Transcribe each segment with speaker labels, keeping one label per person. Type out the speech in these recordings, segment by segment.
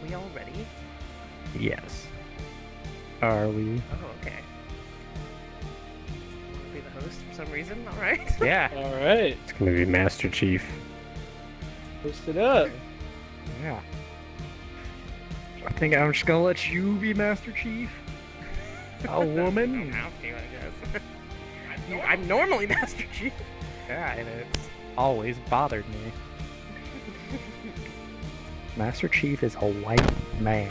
Speaker 1: Are we all ready?
Speaker 2: Yes. Are we?
Speaker 1: Oh, okay. Wanna be the host for some reason? All right.
Speaker 2: Yeah.
Speaker 3: All right,
Speaker 2: It's gonna be Master Chief.
Speaker 3: post it up.
Speaker 2: Yeah. I think I'm just gonna let you be Master Chief. A
Speaker 1: I don't
Speaker 2: woman.
Speaker 1: have to, I guess. I'm, I'm normally Master Chief.
Speaker 2: Yeah, and it's always bothered me. Master Chief is a white man.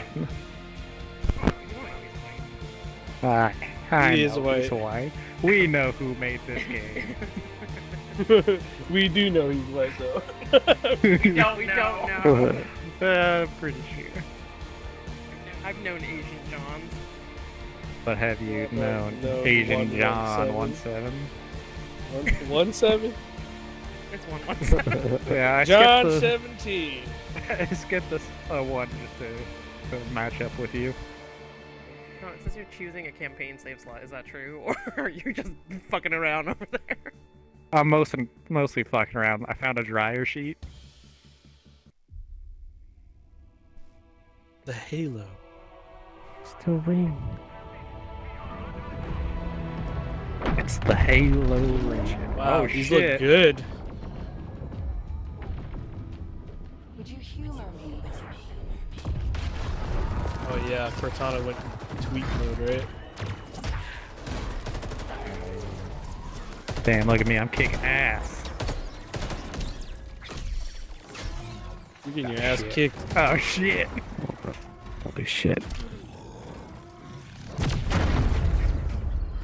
Speaker 2: Uh, I
Speaker 3: He is
Speaker 2: know he's
Speaker 3: white.
Speaker 2: white. We know who made this game.
Speaker 3: we do know he's white though.
Speaker 1: we don't, we don't know.
Speaker 2: uh, pretty sure.
Speaker 1: I've known Asian Johns.
Speaker 2: But have you
Speaker 3: No,
Speaker 2: known
Speaker 3: no,
Speaker 2: Asian
Speaker 3: one, one,
Speaker 2: John
Speaker 3: seven.
Speaker 2: one seven?
Speaker 3: one, one seven.
Speaker 1: It's one one seven.
Speaker 2: yeah, I
Speaker 3: John
Speaker 2: skipped the,
Speaker 3: seventeen.
Speaker 2: I skipped this uh, one just to, to match up with you.
Speaker 1: No, it says you're choosing a campaign save slot. Is that true, or are you just fucking around over there?
Speaker 2: I'm mostly mostly fucking around. I found a dryer sheet.
Speaker 3: The Halo.
Speaker 2: Still ring. It's the Halo ring.
Speaker 3: Wow,
Speaker 2: oh
Speaker 3: these
Speaker 2: shit!
Speaker 3: look good. Oh yeah, Cortana went tweet mode, right?
Speaker 2: Damn, look at me, I'm kicking ass.
Speaker 3: You're getting your ass
Speaker 2: Shit.
Speaker 3: kicked.
Speaker 2: Oh shit! Holy shit!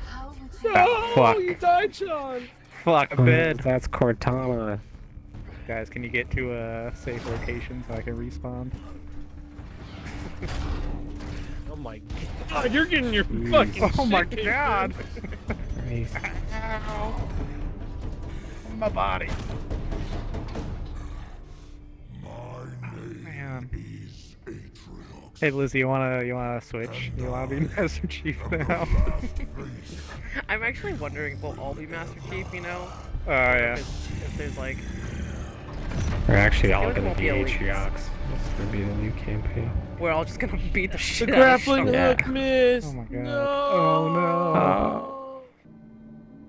Speaker 4: How would you
Speaker 2: Ah, fuck.
Speaker 3: you died, Sean.
Speaker 2: Fuck,
Speaker 5: Oh,
Speaker 2: bed.
Speaker 5: That's Cortana.
Speaker 2: Guys, can you get to a safe location so I can respawn?
Speaker 3: Oh my god, you're getting your
Speaker 5: Jeez.
Speaker 3: fucking
Speaker 2: Oh my
Speaker 3: shit kicked,
Speaker 2: god!
Speaker 3: man.
Speaker 5: Christ.
Speaker 2: Ow! My body. Man. Hey Lizzie, you wanna you wanna switch? You wanna be Master Chief now?
Speaker 1: I'm actually wondering if we'll all be Master Chief. You know,
Speaker 2: Oh yeah.
Speaker 1: if, if there's like,
Speaker 5: We're actually all
Speaker 1: feel like it
Speaker 5: gonna be
Speaker 1: be elites.
Speaker 5: Atriox. That's gonna be the new campaign.
Speaker 1: we're all just gonna beat the
Speaker 3: The
Speaker 1: shit out of
Speaker 3: grappling
Speaker 1: someone.
Speaker 5: Yeah.
Speaker 3: hook missed.
Speaker 2: Oh my god.
Speaker 3: Oh no.
Speaker 2: Oh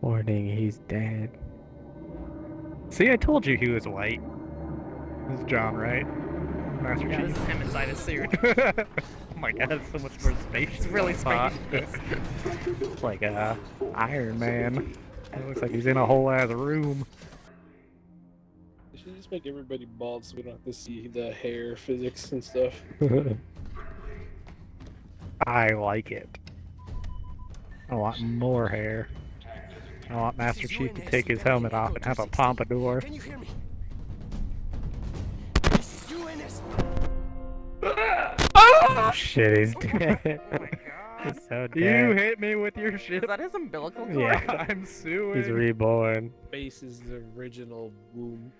Speaker 5: Warning, he's dead.
Speaker 2: See, I told you he was white. This is John, right? Master
Speaker 1: Yeah, this
Speaker 2: Chief.
Speaker 1: is him inside his suit.
Speaker 2: oh my god, it's so much more spacious.
Speaker 1: It's really
Speaker 2: than
Speaker 1: spacious.
Speaker 2: It's like uh, Iron Man. It looks like he's in a whole ass room.
Speaker 3: They should just make everybody bald so we don't have to see the hair physics and stuff.
Speaker 2: I like it. I want more hair. I want Master Chief to take his helmet off and have a pompadour.
Speaker 6: Can you hear me? This is UNS.
Speaker 5: oh shit, he's dead.
Speaker 1: Oh my god.
Speaker 5: so
Speaker 2: You hit me with your shit.
Speaker 1: Is that his umbilical cord?
Speaker 5: Yeah.
Speaker 2: I'm suing.
Speaker 5: He's reborn.
Speaker 3: Face is the original womb.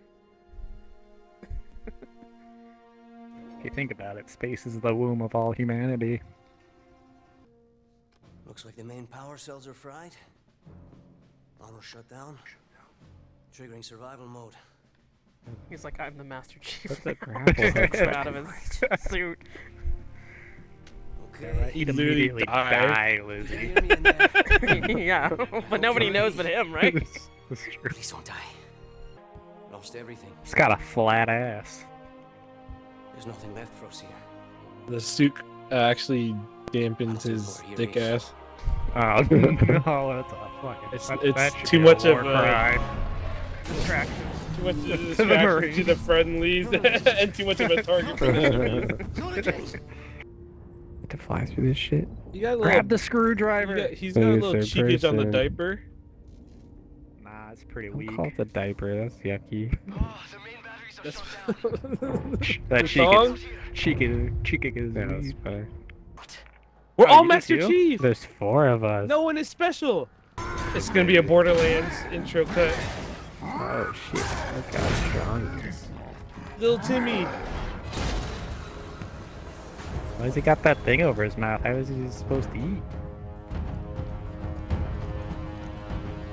Speaker 2: You think about it, space is the womb of all humanity.
Speaker 6: Looks like the main power cells are fried. Auto shut down. Triggering survival mode.
Speaker 1: He's like, I'm the Master Chief.
Speaker 5: What's that grapple
Speaker 1: out of his suit.
Speaker 6: Okay.
Speaker 2: He'd immediately
Speaker 3: die.
Speaker 2: die,
Speaker 6: Can you
Speaker 2: Lizzie.
Speaker 6: hear me in there?
Speaker 1: yeah, but nobody knows but him, right?
Speaker 2: That's true.
Speaker 6: Please don't die. Lost everything.
Speaker 2: It's got a flat ass.
Speaker 6: There's nothing left for us here.
Speaker 3: The suit uh, actually dampens his
Speaker 6: dick is.
Speaker 3: ass.
Speaker 2: Oh, no, that's a fucking.
Speaker 3: It's-
Speaker 2: that,
Speaker 3: it's
Speaker 2: that should
Speaker 3: too
Speaker 2: be
Speaker 3: much
Speaker 2: a war
Speaker 3: of a-
Speaker 2: crime.
Speaker 1: Distraction.
Speaker 3: Too much of a
Speaker 2: the
Speaker 3: distraction to the friendlies and too much of a target for the enemies.
Speaker 5: To fly through this shit.
Speaker 3: You got a little,
Speaker 2: Grab the screwdriver.
Speaker 3: got, he's got a little
Speaker 5: Third
Speaker 3: cheapage on the diaper.
Speaker 2: Nah, it's pretty
Speaker 5: Don't
Speaker 2: weak.
Speaker 5: call it the diaper. That's yucky.
Speaker 6: Oh, Uh, the main batteries are
Speaker 3: That's
Speaker 6: shut down.
Speaker 2: That
Speaker 3: the
Speaker 2: cheek
Speaker 3: song?
Speaker 2: is, cheek is.
Speaker 5: Yeah, that's fine.
Speaker 3: We're
Speaker 2: Oh,
Speaker 3: all
Speaker 2: you just
Speaker 3: Master
Speaker 2: you?
Speaker 3: Chief.
Speaker 5: There's four of us.
Speaker 3: No one is special. It's gonna be a Borderlands intro cut.
Speaker 5: Oh shit. Look how strong he is.
Speaker 3: Little Timmy.
Speaker 2: Why has he got that thing over his mouth? How is he supposed to eat?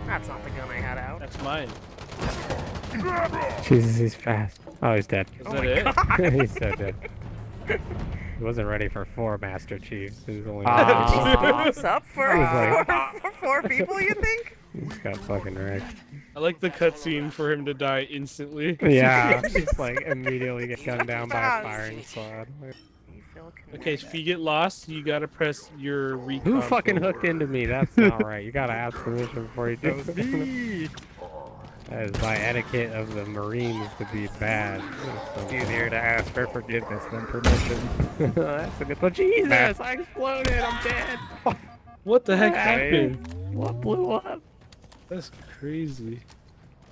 Speaker 1: That's not the gun I had out.
Speaker 3: That's mine.
Speaker 5: Jesus, he's fast. Oh, he's dead.
Speaker 3: Is
Speaker 1: Oh
Speaker 3: that it?
Speaker 5: he's so dead. He wasn't ready for four Master Chiefs. He was only
Speaker 2: Ah.
Speaker 1: What's up for,
Speaker 2: I was
Speaker 1: for, for four people, you think?
Speaker 5: he just got fucking wrecked.
Speaker 3: I like the cutscene for him to die instantly.
Speaker 5: Yeah, just like immediately get gunned down by a firing squad.
Speaker 3: Okay, so if you get lost, you gotta press your recon.
Speaker 5: Who fucking
Speaker 3: forward.
Speaker 5: hooked into me? That's not right. You gotta ask permission before you do
Speaker 2: That was me.
Speaker 5: That is by etiquette of the Marines to be bad.
Speaker 2: It's easier to ask for forgiveness than permission.
Speaker 5: That's a good. one. Jesus! I exploded. I'm dead.
Speaker 3: What the heck
Speaker 2: Hey.
Speaker 3: happened?
Speaker 5: What blew up?
Speaker 3: That's crazy.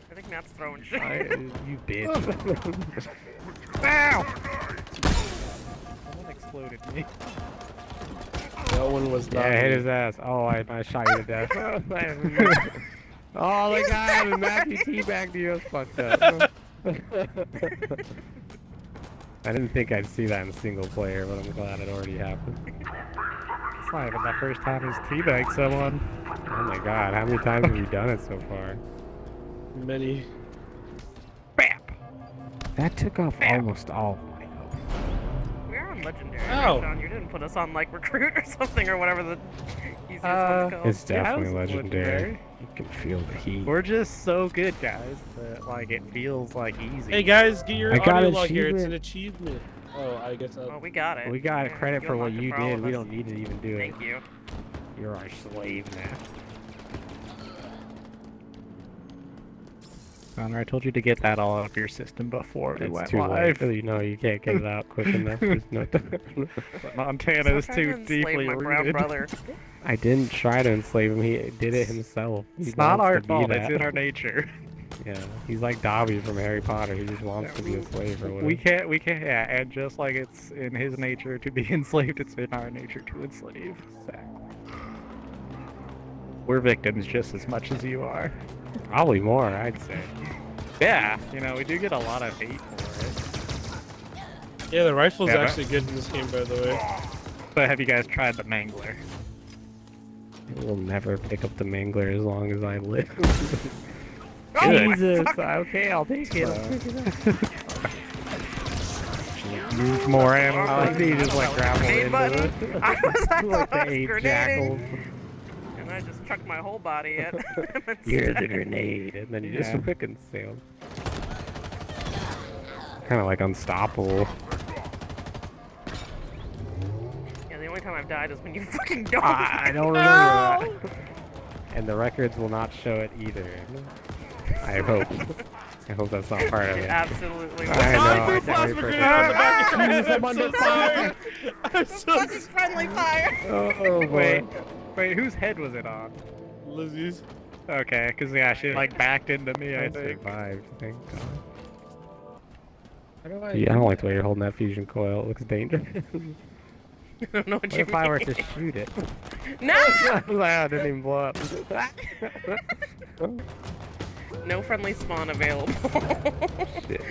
Speaker 1: I think Matt's throwing shit.
Speaker 5: I, uh, you bitch.
Speaker 2: Ow! Someone exploded me.
Speaker 3: That one was not.
Speaker 5: Yeah, hit his ass. Oh, I, I shot you to death. Oh, the guy with Matthew teabagged you. That's fucked up. I didn't think I'd see that in single player, but I'm glad it already happened.
Speaker 2: It's not even the first time he's teabagged someone.
Speaker 5: Oh my god, how many times have you done it so far?
Speaker 3: Many.
Speaker 2: Bam!
Speaker 5: That took off almost all of my health.
Speaker 1: We are on legendary.
Speaker 3: Ow.
Speaker 1: Sean, you didn't put us on like recruit or something or whatever the easiest
Speaker 2: Uh,
Speaker 1: one's called.
Speaker 5: It's definitely
Speaker 2: it's
Speaker 5: legendary.
Speaker 2: legendary.
Speaker 5: You can feel the heat.
Speaker 2: We're just so good, guys, that like it feels like easy.
Speaker 3: Hey guys, get your
Speaker 5: I
Speaker 3: audio
Speaker 5: an
Speaker 3: log here. It's an
Speaker 5: achievement.
Speaker 3: achievement. Oh, I guess I'll...
Speaker 1: Well, we got it.
Speaker 5: We got
Speaker 1: Yeah,
Speaker 5: credit for what you did. We don't need to even do it.
Speaker 1: Thank you.
Speaker 5: You're our slave now.
Speaker 2: Connor, I told you to get that all out of your system before we
Speaker 5: It's
Speaker 2: went
Speaker 5: too
Speaker 2: live.
Speaker 5: late. You know you can't get it out quick enough. There's no
Speaker 2: But Montana is too
Speaker 1: to
Speaker 2: deeply
Speaker 1: my brown
Speaker 2: rooted.
Speaker 1: brother.
Speaker 5: I didn't try to enslave him. He did it himself. He
Speaker 2: It's not our
Speaker 5: to be
Speaker 2: fault. It's in our nature.
Speaker 5: Yeah, he's like Dobby from Harry Potter. He just wants to be a slave or whatever.
Speaker 2: We can't. We can't. Yeah, and just like it's in his nature to be enslaved, it's in our nature to enslave. We're victims just as much as you are.
Speaker 5: Probably more, I'd say.
Speaker 2: Yeah, you know, we do get a lot of hate for it.
Speaker 3: Yeah, the rifle's
Speaker 2: Yeah,
Speaker 3: actually good in this game, by the way.
Speaker 2: But have you guys tried the Mangler?
Speaker 5: We'll never pick up the Mangler as long as I live.
Speaker 1: Oh
Speaker 5: Jesus, okay, I'll take it. I'll take it.
Speaker 2: Use more ammo.
Speaker 5: I like that you just like grapple
Speaker 1: Grenade
Speaker 5: into
Speaker 1: button.
Speaker 5: it.
Speaker 1: I was, I
Speaker 5: like
Speaker 1: thought
Speaker 5: the eight jackals.
Speaker 1: And I just my whole body at him
Speaker 5: You're the grenade, and then you just
Speaker 2: Yeah.
Speaker 5: fucking sail. Kind of like unstoppable.
Speaker 1: Yeah, the only time I've died is when you fucking don't.
Speaker 5: Ah, I don't remember that. And the records will not show it either. I hope. I hope that's not part of
Speaker 1: It
Speaker 5: it.
Speaker 1: absolutely.
Speaker 5: I know,
Speaker 3: I
Speaker 5: I
Speaker 3: threw a
Speaker 5: can't
Speaker 3: plasma grenade on the back of your head. I'm
Speaker 5: I'm
Speaker 3: so sorry. I'm so
Speaker 1: Fucking friendly fire.
Speaker 5: Oh,
Speaker 2: Wait, wait, whose head was it on?
Speaker 3: Lizzie's.
Speaker 2: Okay, because yeah, she like backed into me, I
Speaker 5: I
Speaker 2: think.
Speaker 5: survived, thank God.
Speaker 3: How do I?
Speaker 5: Yeah, I don't like the way you're holding that fusion coil. It looks dangerous.
Speaker 1: I don't know what
Speaker 5: what
Speaker 1: you
Speaker 5: if I were to shoot it?
Speaker 1: No!
Speaker 5: wow, oh, it didn't even blow up.
Speaker 1: No friendly spawn available.
Speaker 5: Shit.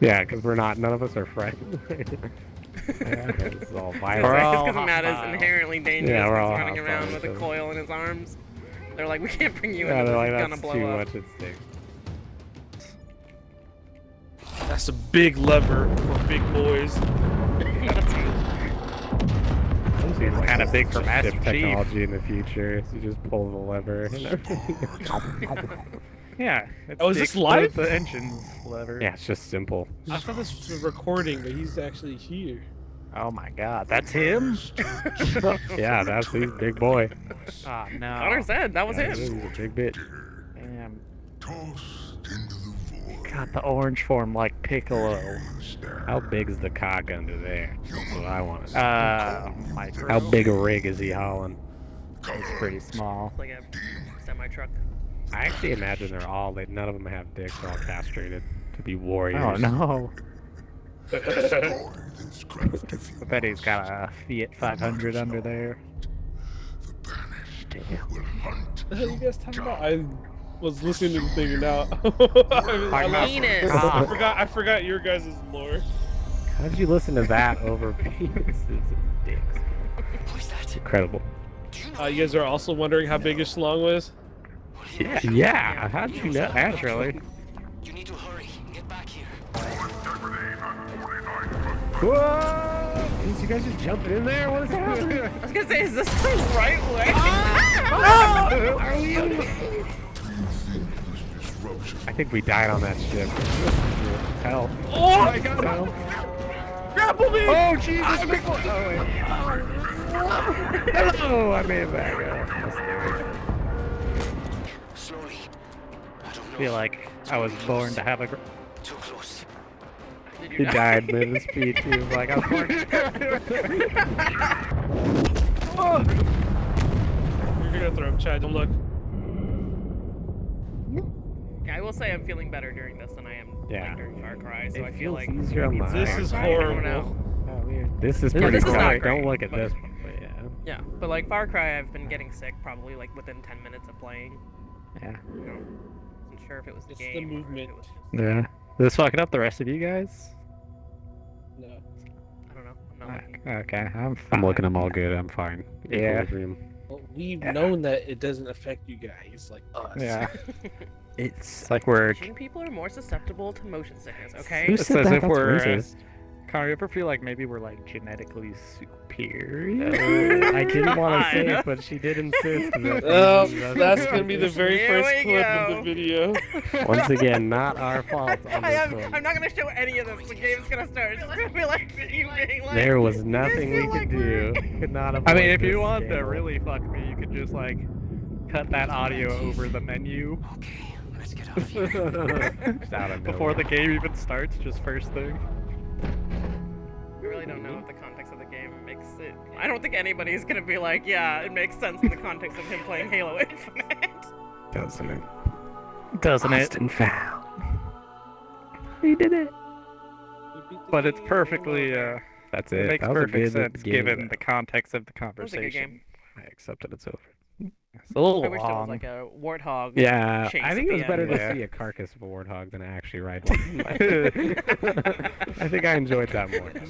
Speaker 5: Yeah, because we're not, none of us are friends. Yeah, this is all
Speaker 2: We're
Speaker 5: violent.
Speaker 2: all
Speaker 1: because Matt is inherently dangerous
Speaker 5: Yeah, we're all
Speaker 1: running around with a coil in his arms. They're like, we can't bring you
Speaker 5: Yeah,
Speaker 1: in,
Speaker 5: they're
Speaker 1: this
Speaker 5: like,
Speaker 1: is gonna
Speaker 5: that's
Speaker 1: blow
Speaker 5: too
Speaker 1: up.
Speaker 5: much at stake.
Speaker 3: That's a big lever for big boys.
Speaker 2: It's kind of big for
Speaker 5: Ship
Speaker 2: Master Chief.
Speaker 5: technology in the future. So you just pull the lever.
Speaker 2: Yeah. It's
Speaker 3: Oh, is
Speaker 2: the
Speaker 3: this live?
Speaker 2: The engine lever.
Speaker 5: yeah, it's just simple.
Speaker 3: I thought this was a recording, but he's actually here.
Speaker 2: Oh my God, that's him.
Speaker 5: Yeah, that's he's a big boy.
Speaker 2: Ah no.
Speaker 1: Connor said that was
Speaker 5: Yeah,
Speaker 1: him.
Speaker 5: He's a big bitch.
Speaker 2: Damn.
Speaker 7: Tossed into the void.
Speaker 2: Got the orange form like Piccolo.
Speaker 5: How big is the cock under there? That's what I want to know.
Speaker 2: Uh, micro.
Speaker 5: How big a rig is he hauling?
Speaker 2: It's pretty small.
Speaker 1: Like a semi truck.
Speaker 5: I actually imagine they're all, they, none of them have dicks, they're all castrated to be warriors.
Speaker 2: Oh no. I bet he's got a Fiat 500 under there.
Speaker 7: the banished will hunt
Speaker 3: What the hell you guys talking about? I was listening to the thing and now. I,
Speaker 2: Talking
Speaker 3: I,
Speaker 2: about-
Speaker 1: Penis.
Speaker 3: I forgot. I forgot your guys' lore.
Speaker 5: How did you listen to that over penises and dicks?
Speaker 6: Who's that?
Speaker 5: Incredible.
Speaker 3: Uh, you guys are also wondering how big his schlong was.
Speaker 5: Yeah, yeah. How did you know?
Speaker 2: Naturally.
Speaker 5: Whoa! Jeez, you guys just jumping in there? What is happening?
Speaker 1: I was gonna say, is this the right way? Ah! Ah!
Speaker 5: Are we in- I think we died on that ship. Hell.
Speaker 3: Oh my god!
Speaker 5: Hell.
Speaker 3: Grapple me!
Speaker 5: Oh, Jesus! Ah! Oh, wait. Hello, I made it back.
Speaker 6: Slowly. I don't
Speaker 2: I feel like I was born to have a. Gr-
Speaker 6: Too close.
Speaker 1: Did
Speaker 5: He
Speaker 1: die?
Speaker 5: died mid the speed too. Like I'm like,
Speaker 3: You're gonna throw him, Chad. Don't look.
Speaker 1: Yeah, I will say I'm feeling better during this than I am like, during Far Cry, so
Speaker 5: It
Speaker 1: I feel
Speaker 5: feels
Speaker 1: like
Speaker 5: easier on my
Speaker 3: This
Speaker 5: Far
Speaker 3: is
Speaker 1: Cry, I don't know.
Speaker 3: horrible.
Speaker 5: oh, weird. This is
Speaker 2: Yeah,
Speaker 5: pretty
Speaker 1: this is
Speaker 5: cool.
Speaker 1: not
Speaker 5: Don't look at
Speaker 1: but-
Speaker 5: this one, but yeah.
Speaker 1: Yeah, but like Far Cry, I've been getting sick probably like within 10 minutes of playing.
Speaker 2: yeah.
Speaker 1: You know, wasn't sure if it was the
Speaker 3: It's the
Speaker 1: game. or if
Speaker 3: movement.
Speaker 1: it was just-
Speaker 2: Yeah. This fucking up the rest of you guys? Okay, I'm fine.
Speaker 5: I'm looking. I'm all good. I'm fine.
Speaker 2: Yeah.
Speaker 5: Equilibrium.
Speaker 3: Well, we've
Speaker 2: Yeah.
Speaker 3: known that it doesn't affect you guys like us.
Speaker 2: Yeah. It's like we're.
Speaker 1: Asian people are more susceptible to motion sickness. Okay.
Speaker 5: Who
Speaker 2: It's
Speaker 5: said
Speaker 2: as
Speaker 5: that?
Speaker 2: if
Speaker 5: That's
Speaker 2: we're, uh. Connor, you ever feel like maybe we're like genetically superior?
Speaker 5: I didn't want to say it, but she did insist. That
Speaker 3: Oh,
Speaker 5: that's-
Speaker 3: that's gonna be the very
Speaker 1: Here
Speaker 3: first
Speaker 1: we
Speaker 3: clip of the video.
Speaker 5: Once again not our fault on
Speaker 1: I
Speaker 5: this
Speaker 1: am. I'm not gonna show any of this. The game's gonna start. It's gonna be like you being like.
Speaker 5: There was nothing we could
Speaker 1: like
Speaker 5: do. Could not
Speaker 2: I mean, if you
Speaker 5: this
Speaker 2: want to really fuck me, you could just like cut that audio over the menu
Speaker 6: Okay, let's get out of here.
Speaker 5: Just out of
Speaker 2: before the game even starts, just first thing.
Speaker 1: I really don't know if the context of the game makes it. I don't think anybody's gonna be like, yeah, it makes sense in the context of him playing Halo Infinite.
Speaker 5: doesn't it?
Speaker 2: Doesn't it?
Speaker 5: Austin foul. He did it.
Speaker 2: But it's perfectly. Uh,
Speaker 5: That's
Speaker 2: it
Speaker 5: it.
Speaker 2: makes
Speaker 5: that was a
Speaker 2: perfect sense
Speaker 5: game,
Speaker 2: given
Speaker 5: though.
Speaker 2: the context of the
Speaker 1: That was a good
Speaker 2: conversation.
Speaker 1: game.
Speaker 5: I accept that it's over.
Speaker 2: It's a little
Speaker 1: I wish there was
Speaker 2: long.
Speaker 1: like a warthog.
Speaker 5: Yeah,
Speaker 1: chase
Speaker 5: I think it was better to see a carcass of a warthog than to actually ride one. I think I enjoyed that more.
Speaker 7: UNSC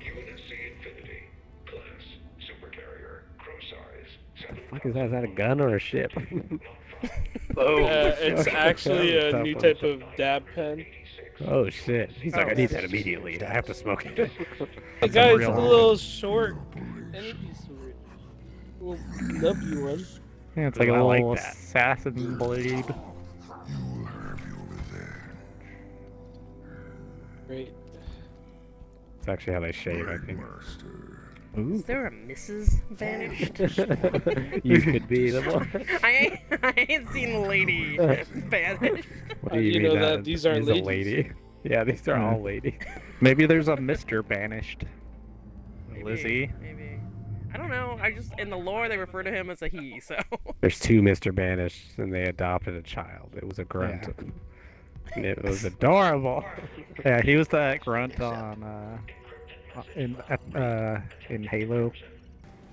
Speaker 7: Infinity. Class. Supercarrier. Crow size.
Speaker 5: fuck is that? Is that a gun or a ship?
Speaker 3: Oh, uh, it's actually a new type of dab pen.
Speaker 5: oh shit! He's like,
Speaker 2: Oh.
Speaker 5: I need that immediately. I have to smoke it.
Speaker 3: Hey guys, a little short energy sword. Little W one.
Speaker 2: Yeah, it's like a
Speaker 5: Ooh, I like
Speaker 2: little assassin blade.
Speaker 7: You will have you over there.
Speaker 3: Great.
Speaker 5: It's actually how they shave, I think.
Speaker 7: Master.
Speaker 1: Is there a Mrs. Banished?
Speaker 5: you could be the one.
Speaker 1: I ain't, I ain't seen Lady Banished.
Speaker 5: What do uh, you,
Speaker 3: do you
Speaker 5: mean
Speaker 3: know uh, that these aren't
Speaker 5: he's a
Speaker 3: ladies?
Speaker 5: lady? Yeah, these are all lady.
Speaker 2: Maybe there's a Mr. Banished.
Speaker 1: Maybe,
Speaker 2: Lizzie.
Speaker 1: Maybe. I don't know. I just in the lore they refer to him as a he. So
Speaker 5: There's two Mr. Banished, and they adopted a child. It was a grunt. And it was adorable.
Speaker 2: Yeah, he was that grunt on uh in uh in Halo.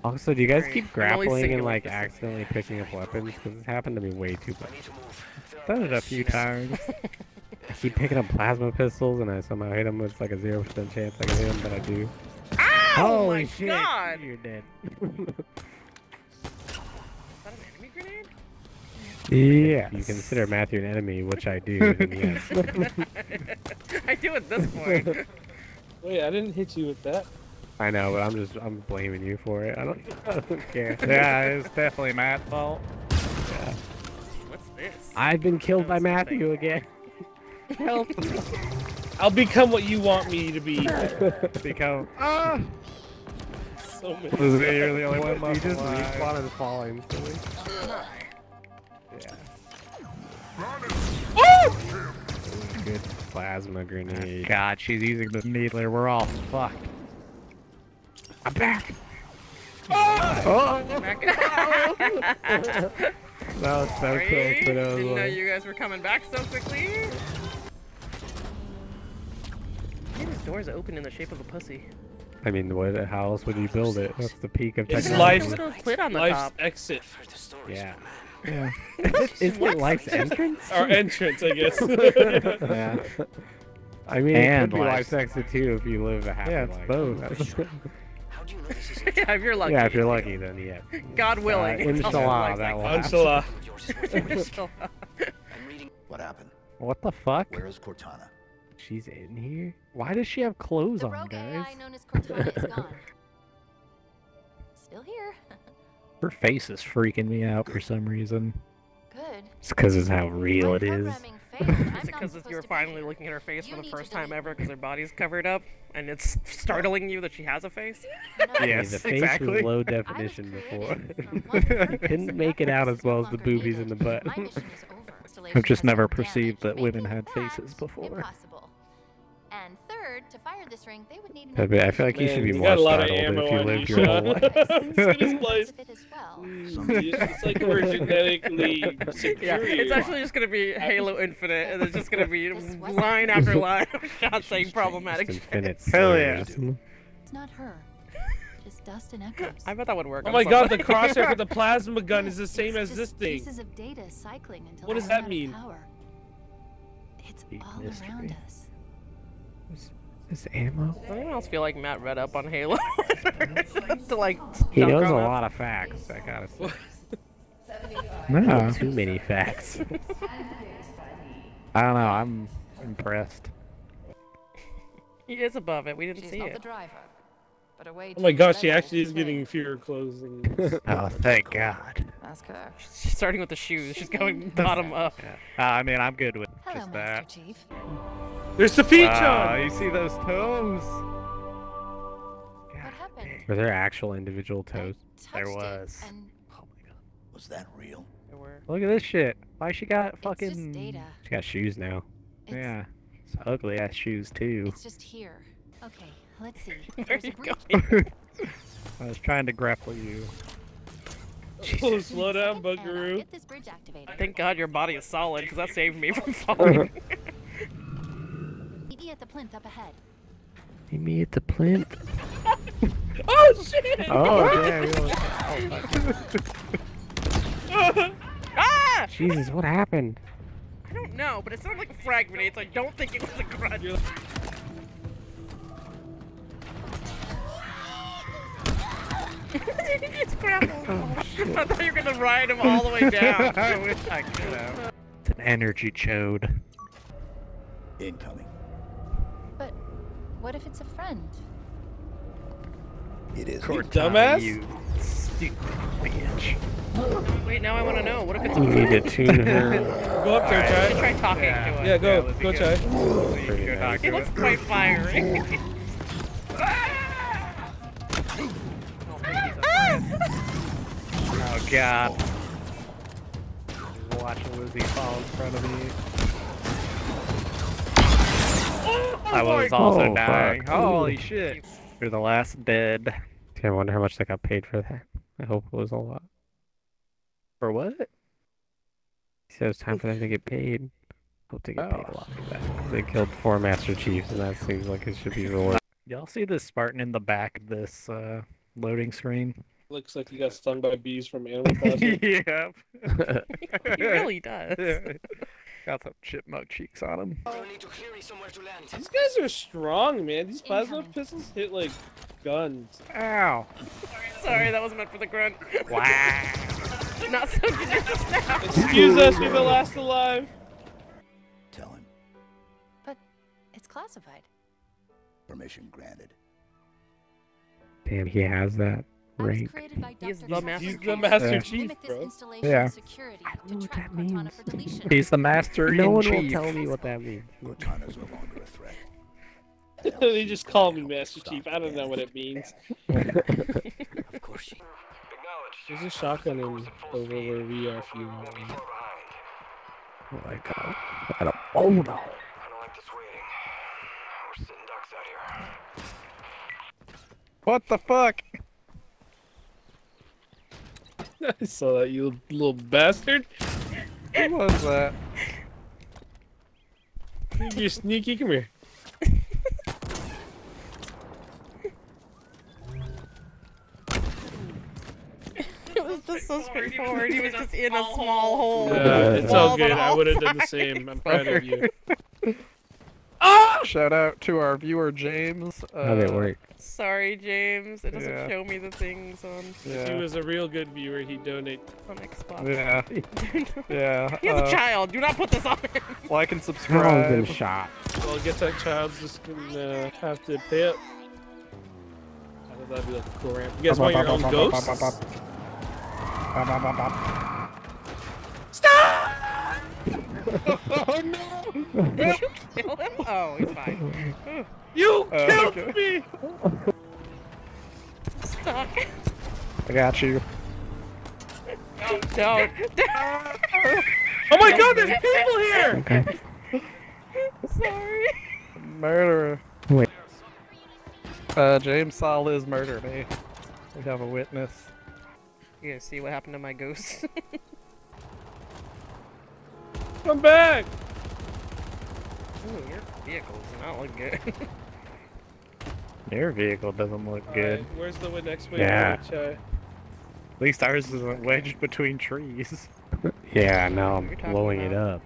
Speaker 5: Also, do you guys keep grappling and like accidentally picking up weapons? Because it's happened to me way too much.
Speaker 2: Done it a few times.
Speaker 5: I keep picking up plasma pistols, and I somehow hit them with like a zero percent chance I can hit them, but I do.
Speaker 1: Ow!
Speaker 5: Holy
Speaker 1: my
Speaker 5: shit!
Speaker 1: God!
Speaker 5: You're dead.
Speaker 1: Is that an enemy grenade?
Speaker 5: If you consider Matthew an enemy, which I do, yes.
Speaker 1: I do at this point.
Speaker 3: Wait, I didn't hit you with that.
Speaker 5: I know, but I'm just I'm blaming you for it. I don't, I don't care.
Speaker 2: yeah, it's definitely Matt's fault.
Speaker 1: What's this?
Speaker 5: I've been killed by
Speaker 1: That's something.
Speaker 5: Matthew again. Help!
Speaker 3: I'll become what you want me to be.
Speaker 2: Become ah.
Speaker 3: So many.
Speaker 2: You're the only one
Speaker 5: You
Speaker 2: left
Speaker 5: just
Speaker 2: alive.
Speaker 5: respawn and fall instantly. Yeah. Good plasma grenade.
Speaker 2: God, she's using the needler. We're all fucked.
Speaker 5: I'm back.
Speaker 2: Oh, oh!
Speaker 1: Back-
Speaker 5: That was so
Speaker 1: Sorry,
Speaker 5: quick, but I was
Speaker 1: Didn't know you guys were coming back so quickly. Maybe this door's open in the shape of a pussy.
Speaker 5: I mean, what? How else would you build it? That's the peak of
Speaker 3: It's
Speaker 1: There's
Speaker 5: technology.
Speaker 3: life's-
Speaker 1: a little clit on the
Speaker 3: Life's
Speaker 1: top.
Speaker 3: exit.
Speaker 5: Yeah.
Speaker 2: yeah.
Speaker 5: Isn't it life's entrance?
Speaker 3: Our entrance, I guess.
Speaker 5: yeah. I mean,
Speaker 2: And
Speaker 5: it could be
Speaker 2: life's-
Speaker 5: life's exit too if you live a happy life.
Speaker 2: Yeah, it's
Speaker 5: life.
Speaker 2: both.
Speaker 6: How do you know this is
Speaker 1: yeah, if you're lucky.
Speaker 5: yeah, if you're lucky, then yeah.
Speaker 1: God
Speaker 5: Uh,
Speaker 1: willing. it's also
Speaker 5: inshallah,
Speaker 1: like
Speaker 5: that will
Speaker 1: that.
Speaker 3: Inshallah.
Speaker 1: Inshallah.
Speaker 7: What happened?
Speaker 2: What the fuck?
Speaker 7: Where is Cortana?
Speaker 5: She's in here.
Speaker 2: Why does she have clothes
Speaker 8: The
Speaker 2: on,
Speaker 8: rogue
Speaker 2: guys?
Speaker 8: AI known as Cortana is gone. Still here.
Speaker 2: Her face is freaking me out for some reason.
Speaker 8: Good.
Speaker 2: It's because it's how real
Speaker 8: My
Speaker 2: it is.
Speaker 8: programming
Speaker 1: Is it because you're
Speaker 8: to be
Speaker 1: finally looking at her face
Speaker 8: You
Speaker 1: for the first time ever because her body's covered up and it's startling you that she has a face?
Speaker 8: No,
Speaker 5: I
Speaker 2: Yes,
Speaker 5: the face
Speaker 2: exactly.
Speaker 5: was low
Speaker 8: I
Speaker 5: definition before.
Speaker 8: created from one purpose,
Speaker 5: Couldn't make it out as well as the boobies
Speaker 8: longer
Speaker 5: and the butt.
Speaker 8: My mission is over.
Speaker 2: I've just never perceived that women had faces before.
Speaker 8: Impossible. And third, to fire this ring, they would need an
Speaker 5: I mean, I feel like you
Speaker 3: Man,
Speaker 5: should be
Speaker 3: you
Speaker 5: more
Speaker 3: got a lot of
Speaker 5: startled if you
Speaker 3: on
Speaker 5: lived
Speaker 3: you,
Speaker 5: your whole life.
Speaker 3: Let's get this
Speaker 8: parts
Speaker 3: place.
Speaker 8: of it as well.
Speaker 3: It's like we're genetically
Speaker 1: Yeah, it's actually just gonna be Halo Infinite, and it's just gonna be
Speaker 8: wasn't
Speaker 1: line after line of shots saying problematic.
Speaker 5: infinite
Speaker 2: Hell yeah.
Speaker 8: It's not her. Just dust and echoes.
Speaker 1: I bet that would work.
Speaker 3: Oh
Speaker 1: on
Speaker 3: my god, the crosshair for the plasma gun is the same
Speaker 8: It's
Speaker 3: as this thing.
Speaker 8: Pieces of data cycling until
Speaker 3: What does that mean?
Speaker 8: Power. It's
Speaker 2: Deep
Speaker 8: all
Speaker 2: mystery.
Speaker 8: around us.
Speaker 5: Is this ammo?
Speaker 1: Does anyone else feel like Matt read up on Halo? to like.
Speaker 5: He knows a
Speaker 1: us?
Speaker 5: lot of facts. I gotta say.
Speaker 2: No,
Speaker 5: Too many facts.
Speaker 2: I don't know. I'm impressed.
Speaker 1: He is above it. We didn't
Speaker 4: She's
Speaker 1: see
Speaker 4: not
Speaker 1: it.
Speaker 4: the driver, but a way
Speaker 3: Oh my gosh, she actually is getting fewer clothes than
Speaker 2: Oh, thank God.
Speaker 4: Ask her.
Speaker 1: She's starting with the shoes. She's going bottom up.
Speaker 2: Uh, I mean, I'm good with
Speaker 8: Hello,
Speaker 2: just
Speaker 8: Master
Speaker 2: that.
Speaker 8: Chief.
Speaker 3: There's the feature!
Speaker 2: Wow, you see those toes?
Speaker 8: What happened?
Speaker 5: Were there actual individual toes?
Speaker 2: There was.
Speaker 8: and
Speaker 2: Oh my God.
Speaker 6: Was that real?
Speaker 1: There were-
Speaker 2: Look at this shit. Why she got
Speaker 8: it's
Speaker 2: fucking?
Speaker 8: just data.
Speaker 5: She got shoes now.
Speaker 8: It's,
Speaker 2: Yeah, it's ugly ass shoes too.
Speaker 8: It's just here. Okay, let's see.
Speaker 1: Where
Speaker 8: There's
Speaker 1: are
Speaker 8: a
Speaker 1: you going?
Speaker 2: I was trying to grapple you.
Speaker 3: Oh, slow down,
Speaker 8: Second,
Speaker 3: Buckaroo.
Speaker 8: Get this bridge activated.
Speaker 1: Thank God your body is solid, because that saved me from falling.
Speaker 8: Meet me at the plinth up ahead.
Speaker 5: Meet me at the plinth.
Speaker 3: Oh shit!
Speaker 5: Oh, yeah. we
Speaker 1: ah!
Speaker 5: Jesus, what happened?
Speaker 1: I don't know, but it sounded like a frag grenade, so I don't think it was a grunt. It's grappled. I thought you were gonna ride him all the way down.
Speaker 2: I wish I could have. It's an energy chode.
Speaker 6: Incoming.
Speaker 8: But what if it's a friend?
Speaker 6: It is.
Speaker 3: You dumbass.
Speaker 2: You stupid bitch.
Speaker 1: Wait, now I want to know. What if it's a
Speaker 5: You need
Speaker 1: friend?
Speaker 5: to tune her.
Speaker 3: Go up there,
Speaker 1: You should
Speaker 3: try.
Speaker 1: try talking
Speaker 2: Yeah.
Speaker 1: to him.
Speaker 3: Yeah, go,
Speaker 2: let's
Speaker 3: go
Speaker 2: see
Speaker 3: try.
Speaker 2: good.
Speaker 5: Pretty
Speaker 2: Go
Speaker 5: nice.
Speaker 2: talk
Speaker 1: He looks quite fiery.
Speaker 2: God. Just watching Lizzie fall in front of me. I was also
Speaker 5: Oh,
Speaker 2: dying.
Speaker 5: fuck.
Speaker 2: Holy shit. You're the last dead.
Speaker 5: I wonder how much they got paid for that. I hope it was a lot.
Speaker 2: For what?
Speaker 5: He said it was time for them to get paid. Hope they get paid
Speaker 2: Oh.
Speaker 5: a lot for that. They killed four Master Chiefs, and that seems like it should be rewarded.
Speaker 2: Y'all see this Spartan in the back of this uh, loading screen?
Speaker 3: Looks like he got stung by bees from Animal Crossing.
Speaker 2: yep.
Speaker 1: he really does.
Speaker 2: Got some chipmunk cheeks on him.
Speaker 3: These guys are strong, man. These plasma
Speaker 8: Incoming.
Speaker 3: pistols hit like guns.
Speaker 2: Ow.
Speaker 1: Sorry, that wasn't meant for the grunt.
Speaker 2: Wow.
Speaker 1: Not so good now.
Speaker 3: Excuse us, we're the last alive.
Speaker 6: Tell him.
Speaker 8: But it's classified.
Speaker 6: Permission granted.
Speaker 5: Damn, he has that
Speaker 8: I was
Speaker 5: rank.
Speaker 1: He's the master
Speaker 3: He's the Master
Speaker 8: to
Speaker 3: Chief, bro.
Speaker 2: Yeah.
Speaker 5: I don't know what that means.
Speaker 2: He's the master
Speaker 5: No
Speaker 2: in
Speaker 5: one
Speaker 2: chief.
Speaker 5: will tell me what that means.
Speaker 6: Cortana's no longer a threat.
Speaker 3: they just call me Master Chief. I don't know what it means.
Speaker 6: Of course she.
Speaker 3: There's a shotgun in over where we are. If you
Speaker 5: Oh my god. I don't. Oh no.
Speaker 2: What the fuck?
Speaker 3: I saw that, you little bastard.
Speaker 2: Who was that?
Speaker 3: You're sneaky. Come here.
Speaker 1: It was just so straightforward. He was just in a small hole.
Speaker 3: Yeah, it's all good. I would have done the same. I'm proud of you.
Speaker 2: Shout out to our viewer James. Uh,
Speaker 5: How they work?
Speaker 1: Sorry, James. It doesn't
Speaker 2: Yeah.
Speaker 1: show me the things on
Speaker 3: If he was a real good viewer, he'd donate.
Speaker 1: on Xbox.
Speaker 2: Yeah. Yeah.
Speaker 1: he has
Speaker 2: uh,
Speaker 1: a child. Do not put this on him.
Speaker 2: Like and
Speaker 5: Someone's been
Speaker 2: subscribe.
Speaker 5: shot.
Speaker 3: Well, I guess that child's just gonna have to pay up. I thought that'd be like a cool ramp. You guys want your own ghosts?
Speaker 2: Oh no!
Speaker 1: Did you kill him? Oh, he's fine.
Speaker 3: You
Speaker 2: Uh,
Speaker 3: killed
Speaker 2: okay.
Speaker 3: me!
Speaker 1: Stuck.
Speaker 2: I got you.
Speaker 1: Don't.
Speaker 3: Oh my god, there's people here!
Speaker 5: Okay.
Speaker 1: Sorry.
Speaker 2: Murderer.
Speaker 5: Wait.
Speaker 2: Uh, James saw Liz murder me. We have a witness.
Speaker 1: You gonna see what happened to my ghost?
Speaker 3: Come back!
Speaker 1: Ooh, your vehicle does not look good.
Speaker 2: Your vehicle doesn't look good.
Speaker 3: Alright, where's the next way?
Speaker 5: Yeah.
Speaker 3: Which, uh,
Speaker 2: At least ours isn't wedged between trees.
Speaker 5: Yeah, now I'm
Speaker 1: You're
Speaker 5: blowing it
Speaker 1: about-
Speaker 5: up.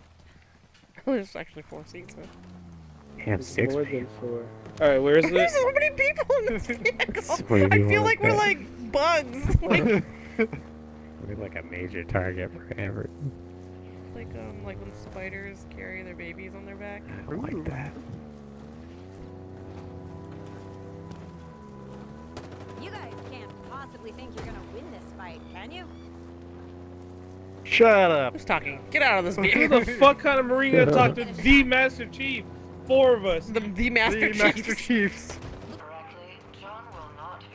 Speaker 1: There's actually four seats. Huh?
Speaker 5: And six
Speaker 3: more
Speaker 5: people.
Speaker 3: than four. Alright, where's
Speaker 1: There's so many people in this vehicle. I feel
Speaker 5: want
Speaker 1: like we're like bugs. Like,
Speaker 5: We're like a major target for every.
Speaker 1: Like um, like when spiders carry their babies on their back.
Speaker 5: I don't like that.
Speaker 9: You guys can't possibly think you're gonna win this fight, can you?
Speaker 2: Shut up.
Speaker 1: Who's talking? Get out of this
Speaker 3: Who
Speaker 1: vehicle.
Speaker 3: the fuck kind of marine gonna talk to the Master Chief? Four of us.
Speaker 1: the the master
Speaker 2: The
Speaker 1: chief.
Speaker 2: Master Chiefs.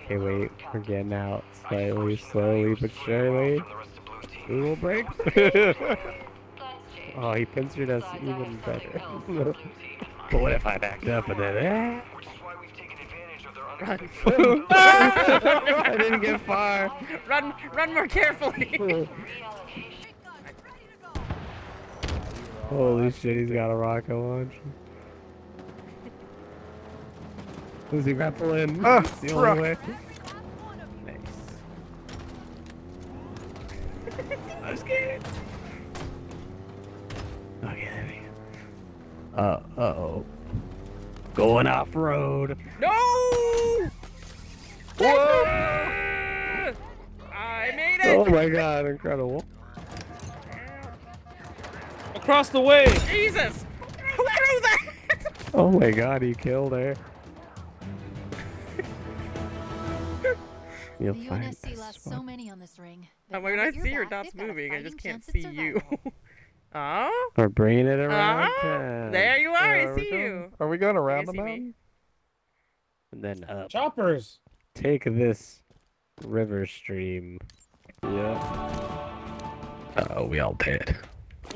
Speaker 5: Okay, wait, we're getting out slightly, slowly but surely. We will break. oh, he pincered us even better. but what if I backed up and then?
Speaker 1: Run.
Speaker 5: I didn't get far.
Speaker 1: run, run more carefully.
Speaker 5: Holy shit, he's got a rocket launcher. Who's he rappelling?
Speaker 2: Ah,
Speaker 5: It's the only way. Nice. I'm scared. Okay, there we go. Uh, uh-oh. Going off-road.
Speaker 1: no!
Speaker 2: Whoa!
Speaker 1: I made it.
Speaker 5: Oh my god, incredible.
Speaker 3: Across the way!
Speaker 1: Jesus! Who threw that?
Speaker 5: Oh my god, he killed her. You'll
Speaker 8: The
Speaker 5: find
Speaker 8: UNSC
Speaker 5: this
Speaker 8: lost so many on this ring.
Speaker 1: And
Speaker 8: that
Speaker 1: when I see your dots
Speaker 8: they've got a
Speaker 1: moving, I just can't see
Speaker 8: at
Speaker 1: you.
Speaker 8: survival.
Speaker 1: oh,
Speaker 5: We're bringing it around
Speaker 1: oh, there you are.
Speaker 2: Are
Speaker 1: I
Speaker 2: we
Speaker 1: see
Speaker 2: going-
Speaker 1: you.
Speaker 2: Are we going around the mountain?
Speaker 5: And then up.
Speaker 3: Choppers!
Speaker 5: Take this river stream.
Speaker 2: Yeah.
Speaker 5: Oh, we all did.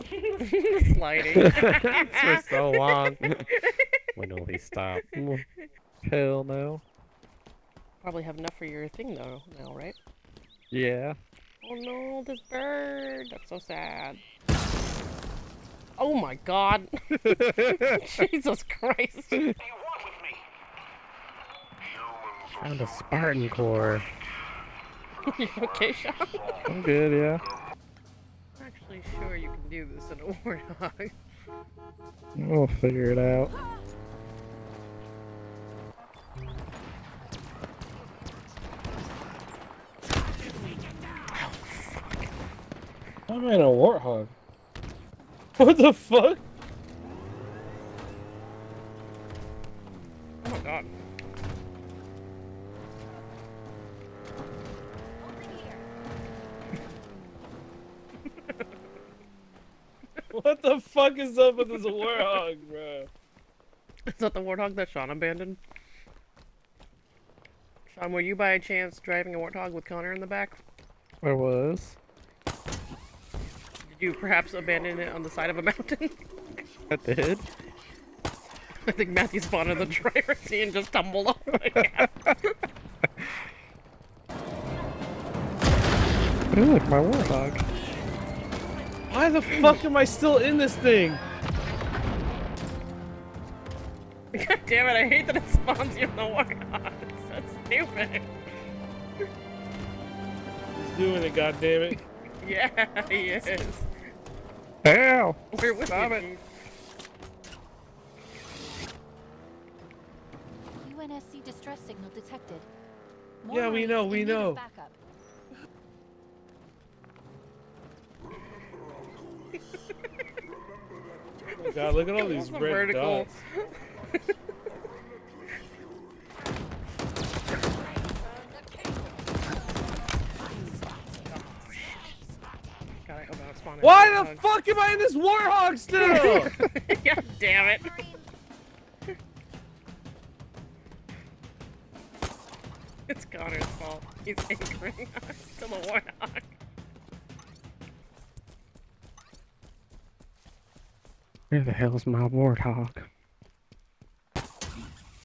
Speaker 1: Sliding.
Speaker 5: for so long. when will he stop?
Speaker 2: Hell no.
Speaker 1: Probably have enough for your thing though now, right?
Speaker 2: Yeah.
Speaker 1: Oh no, this bird. That's so sad. Oh my god. Jesus Christ.
Speaker 5: Found a Spartan core.
Speaker 1: you okay, Sean?
Speaker 2: I'm good, yeah.
Speaker 1: I'm actually sure you can do this in a warthog.
Speaker 2: We'll figure it out.
Speaker 3: I'm in a warthog. What the fuck?
Speaker 1: Oh my god.
Speaker 3: What the fuck is up with this warthog, bro?
Speaker 1: Is that the warthog that Sean abandoned? Sean, were you by a chance driving a warthog with Connor in the back?
Speaker 2: I was.
Speaker 1: Did you perhaps abandon it on the side of a mountain?
Speaker 2: I did.
Speaker 1: I think Matthew spawned in the driver's seat and just tumbled off the gap.
Speaker 2: Ooh, look, my warthog.
Speaker 3: Why the fuck am I still in this thing?
Speaker 1: God damn it, I hate that it spawns you in the warthog. It's so stupid.
Speaker 3: He's doing it, god damn it.
Speaker 1: Yeah, he is.
Speaker 2: Ow!
Speaker 1: Where was
Speaker 2: Stop it?
Speaker 1: it.
Speaker 8: UNSC distress signal detected.
Speaker 3: More yeah, we know, we know. God, look at all these red dots. Why
Speaker 1: a
Speaker 3: the fuck am I in this warthog still?
Speaker 1: God damn it. It's Connor's fault. He's anchoring us to the warthog.
Speaker 5: Where the hell's my warthog?